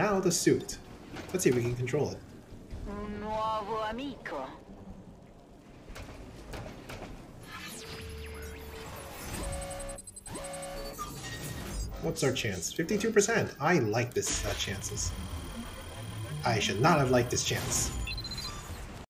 Now the suit. Let's see if we can control it. Un nuovo amico. What's our chance? 52%. I like this uh, chances. I should not have liked this chance.